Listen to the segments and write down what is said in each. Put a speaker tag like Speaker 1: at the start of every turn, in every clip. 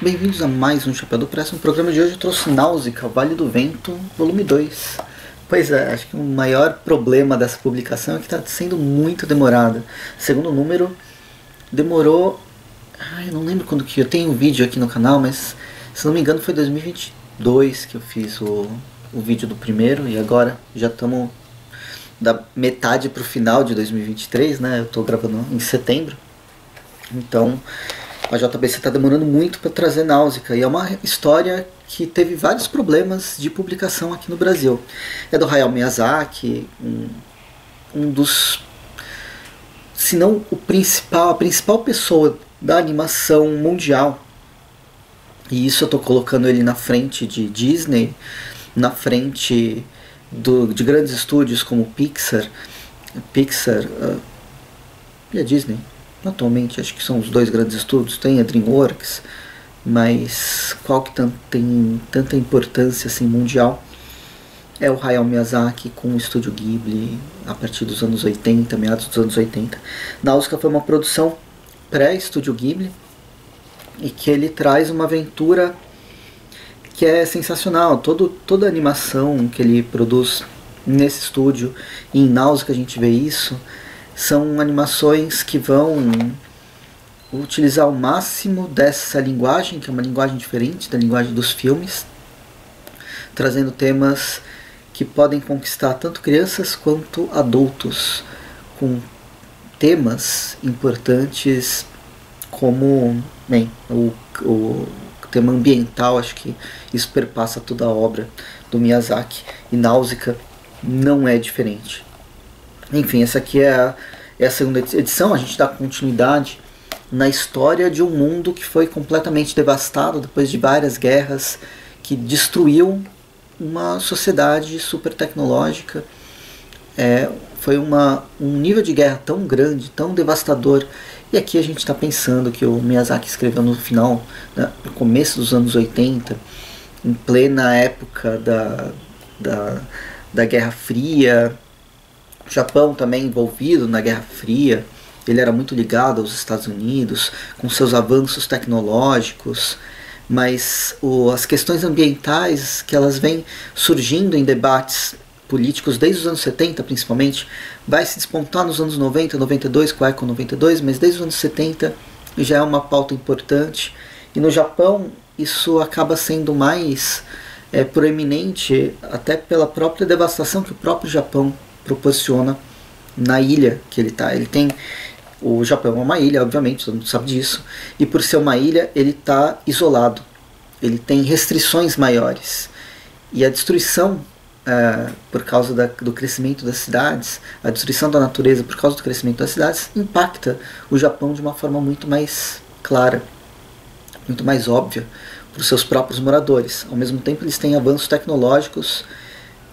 Speaker 1: Bem-vindos a mais um Chapéu do Pressa. No programa de hoje eu trouxe Náusica, Vale do Vento, volume 2. Pois é, acho que o maior problema dessa publicação é que está sendo muito demorada. Segundo o número, demorou. Ai, eu não lembro quando que. Eu tenho um vídeo aqui no canal, mas se não me engano foi 2022 que eu fiz o, o vídeo do primeiro e agora já estamos da metade para o final de 2023, né? Eu estou gravando em setembro. Então a JBC está demorando muito para trazer Náusica e é uma história que teve vários problemas de publicação aqui no Brasil. É do Hayao Miyazaki, um, um dos, se não o principal, a principal pessoa da animação mundial. E isso eu estou colocando ele na frente de Disney, na frente do, de grandes estúdios como Pixar, Pixar uh, e a Disney atualmente acho que são os dois grandes estúdios, tem a DreamWorks, mas qual que tem tanta importância assim mundial é o Hayao Miyazaki com o estúdio Ghibli a partir dos anos 80, meados dos anos 80. Nausicaa foi uma produção pré-estúdio Ghibli e que ele traz uma aventura que é sensacional. Todo, toda a animação que ele produz nesse estúdio, e em Nausicaa a gente vê isso, são animações que vão utilizar o máximo dessa linguagem, que é uma linguagem diferente da linguagem dos filmes, trazendo temas que podem conquistar tanto crianças quanto adultos, com temas importantes como bem, o, o tema ambiental, acho que isso perpassa toda a obra do Miyazaki, e Náusica não é diferente. Enfim, essa aqui é a, é a segunda edição, a gente dá continuidade na história de um mundo que foi completamente devastado depois de várias guerras que destruiu uma sociedade super tecnológica. É, foi uma, um nível de guerra tão grande, tão devastador. E aqui a gente está pensando que o Miyazaki escreveu no final, né, no começo dos anos 80, em plena época da, da, da Guerra Fria, o Japão também envolvido na Guerra Fria, ele era muito ligado aos Estados Unidos, com seus avanços tecnológicos, mas o, as questões ambientais que elas vêm surgindo em debates políticos desde os anos 70 principalmente, vai se despontar nos anos 90, 92 com a Eco 92, mas desde os anos 70 já é uma pauta importante. E no Japão isso acaba sendo mais é, proeminente até pela própria devastação que o próprio Japão proporciona na ilha que ele está. Ele tem o Japão é uma ilha, obviamente, todo mundo sabe disso, e por ser uma ilha, ele está isolado. Ele tem restrições maiores. E a destruição Uh, por causa da, do crescimento das cidades, a destruição da natureza por causa do crescimento das cidades, impacta o Japão de uma forma muito mais clara, muito mais óbvia para os seus próprios moradores. Ao mesmo tempo, eles têm avanços tecnológicos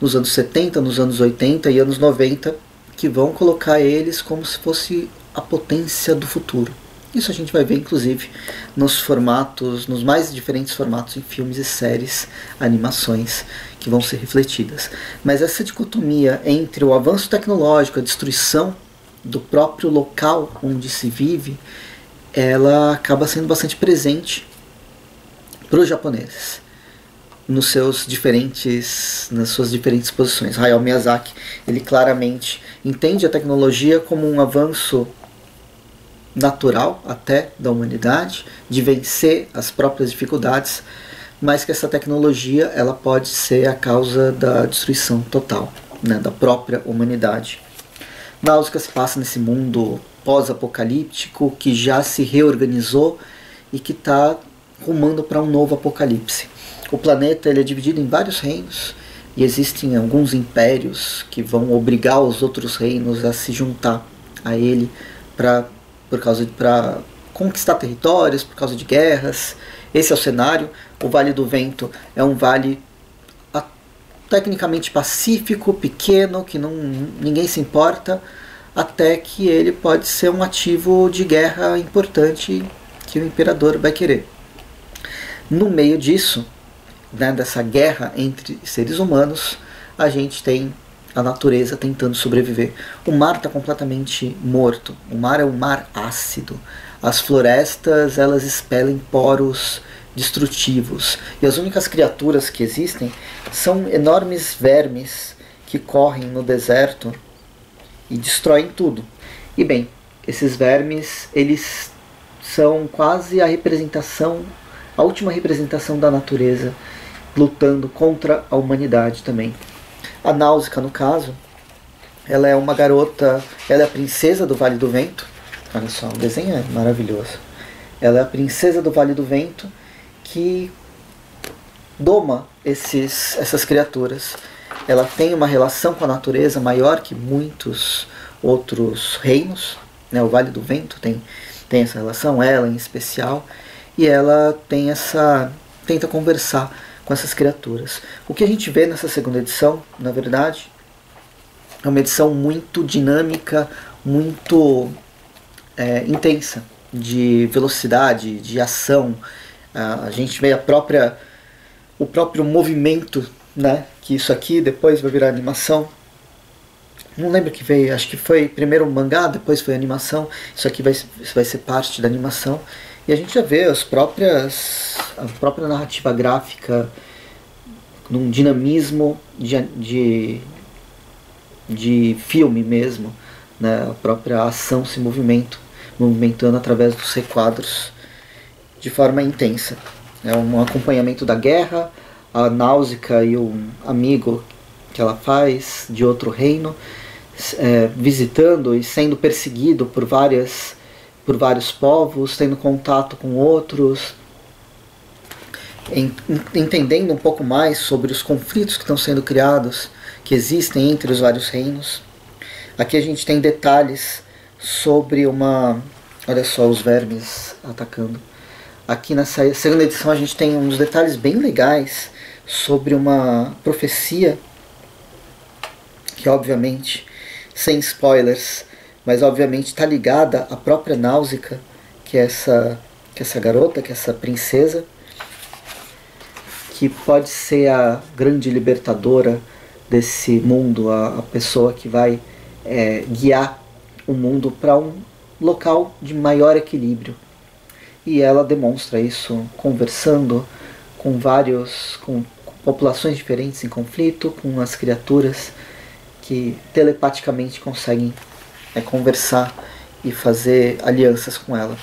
Speaker 1: nos anos 70, nos anos 80 e anos 90 que vão colocar eles como se fosse a potência do futuro. Isso a gente vai ver inclusive nos formatos, nos mais diferentes formatos em filmes e séries, animações que vão ser refletidas. Mas essa dicotomia entre o avanço tecnológico, a destruição do próprio local onde se vive, ela acaba sendo bastante presente para os japoneses nos seus diferentes nas suas diferentes posições. Hayao Miyazaki, ele claramente entende a tecnologia como um avanço natural até da humanidade, de vencer as próprias dificuldades, mas que essa tecnologia ela pode ser a causa da destruição total né, da própria humanidade. Náusea se passa nesse mundo pós-apocalíptico que já se reorganizou e que está rumando para um novo apocalipse. O planeta ele é dividido em vários reinos e existem alguns impérios que vão obrigar os outros reinos a se juntar a ele para por causa para conquistar territórios, por causa de guerras. Esse é o cenário. O Vale do Vento é um vale tecnicamente pacífico, pequeno, que não, ninguém se importa, até que ele pode ser um ativo de guerra importante que o imperador vai querer. No meio disso, né, dessa guerra entre seres humanos, a gente tem a natureza tentando sobreviver. O mar está completamente morto. O mar é um mar ácido. As florestas elas expelem poros destrutivos. E as únicas criaturas que existem são enormes vermes que correm no deserto e destroem tudo. E bem, esses vermes, eles são quase a representação, a última representação da natureza lutando contra a humanidade também. A Náusica, no caso, ela é uma garota, ela é a princesa do Vale do Vento. Olha só, o desenho é maravilhoso. Ela é a princesa do Vale do Vento que doma esses, essas criaturas. Ela tem uma relação com a natureza maior que muitos outros reinos. Né? O Vale do Vento tem, tem essa relação, ela em especial. E ela tem essa. tenta conversar com essas criaturas. O que a gente vê nessa segunda edição, na verdade, é uma edição muito dinâmica, muito é, intensa, de velocidade, de ação, a gente vê a própria o próprio movimento, né? Que isso aqui depois vai virar animação. Não lembro que veio, acho que foi primeiro o mangá, depois foi animação. Isso aqui vai, vai ser parte da animação. E a gente já vê as próprias a própria narrativa gráfica num dinamismo de, de, de filme mesmo, né? A própria ação se movimento, movimentando através dos requadros de forma intensa. É um acompanhamento da guerra, a Náusica e um amigo que ela faz de outro reino, é, visitando e sendo perseguido por várias por vários povos, tendo contato com outros, entendendo um pouco mais sobre os conflitos que estão sendo criados, que existem entre os vários reinos. Aqui a gente tem detalhes sobre uma. Olha só os vermes atacando. Aqui nessa segunda edição a gente tem uns detalhes bem legais sobre uma profecia que obviamente sem spoilers, mas obviamente está ligada à própria Náusica, que é essa que é essa garota, que é essa princesa, que pode ser a grande libertadora desse mundo, a, a pessoa que vai é, guiar o mundo para um local de maior equilíbrio. E ela demonstra isso conversando com vários com populações diferentes em conflito, com as criaturas que telepaticamente conseguem é, conversar e fazer alianças com ela.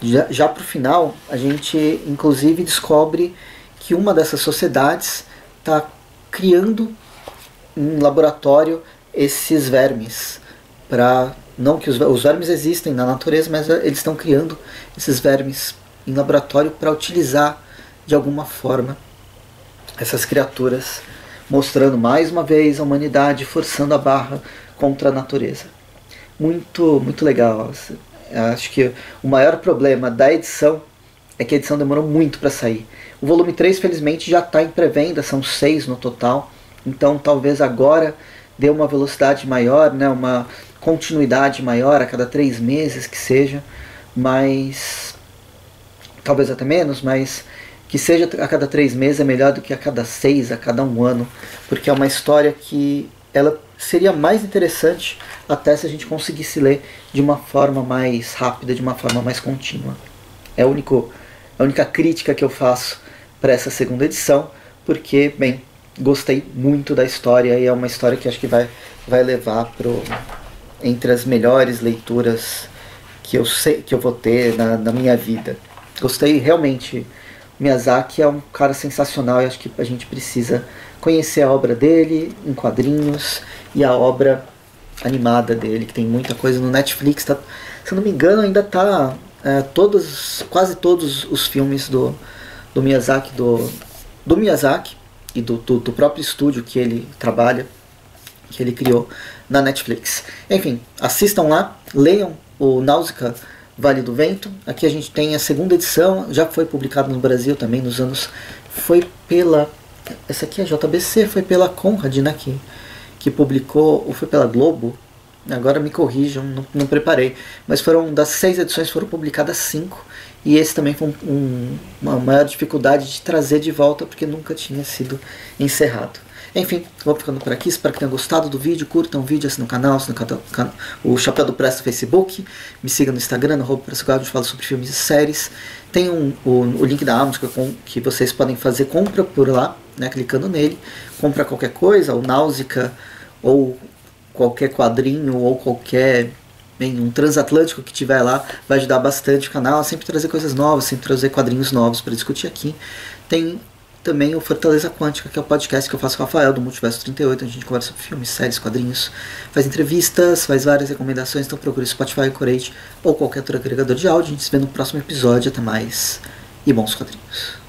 Speaker 1: Já, já para o final, a gente inclusive descobre que uma dessas sociedades está criando em laboratório esses vermes para não que os, os vermes existem na natureza, mas eles estão criando esses vermes em laboratório para utilizar de alguma forma essas criaturas, mostrando mais uma vez a humanidade forçando a barra contra a natureza. Muito, muito legal. Acho que o maior problema da edição é que a edição demorou muito para sair. O volume 3, felizmente, já está em pré-venda, são seis no total. Então, talvez agora dê uma velocidade maior, né, uma, continuidade maior a cada três meses que seja, mas talvez até menos, mas que seja a cada três meses é melhor do que a cada seis, a cada um ano, porque é uma história que ela seria mais interessante até se a gente conseguisse ler de uma forma mais rápida, de uma forma mais contínua. É a, único, a única crítica que eu faço para essa segunda edição, porque, bem, gostei muito da história e é uma história que acho que vai, vai levar pro entre as melhores leituras que eu sei que eu vou ter na, na minha vida. Gostei realmente. Miyazaki é um cara sensacional e acho que a gente precisa conhecer a obra dele em quadrinhos e a obra animada dele, que tem muita coisa no Netflix. Tá, se eu não me engano, ainda tá é, todos, quase todos os filmes do, do Miyazaki, do, do Miyazaki e do, do, do próprio estúdio que ele trabalha, que ele criou na Netflix. Enfim, assistam lá, leiam o Náusica Vale do Vento. Aqui a gente tem a segunda edição, já foi publicado no Brasil também nos anos. Foi pela. Essa aqui é a JBC, foi pela Conrad, né? Que, que publicou, ou foi pela Globo. Agora me corrijam, não, não preparei. Mas foram das seis edições foram publicadas cinco. E esse também foi um, uma maior dificuldade de trazer de volta porque nunca tinha sido encerrado. Enfim, vou ficando por aqui. Espero que tenham gostado do vídeo. Curtam o vídeo, assinem o canal, assinem o Chapéu do Presto no Facebook. Me siga no Instagram, no Presto onde falo sobre filmes e séries. Tem um, o, o link da Amazon que vocês podem fazer compra por lá, né, clicando nele. Compra qualquer coisa, ou Náusica, ou qualquer quadrinho, ou qualquer bem, um transatlântico que tiver lá vai ajudar bastante o canal a sempre trazer coisas novas, sempre trazer quadrinhos novos para discutir aqui. Tem também o Fortaleza Quântica, que é o podcast que eu faço com o Rafael do Multiverso 38, onde a gente conversa sobre filmes, séries, quadrinhos, faz entrevistas, faz várias recomendações, então procure Spotify, Corate ou qualquer outro agregador de áudio. A gente se vê no próximo episódio. Até mais e bons quadrinhos.